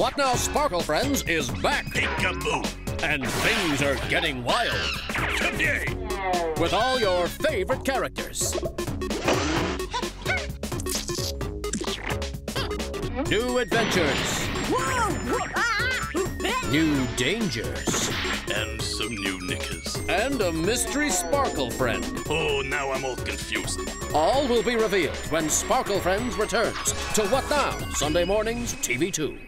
What Now Sparkle Friends is back. Peekaboo. And things are getting wild. With all your favorite characters. New adventures. New dangers. And some new knickers. And a mystery Sparkle friend. Oh, now I'm all confused. All will be revealed when Sparkle Friends returns to What Now? Sunday mornings, TV2.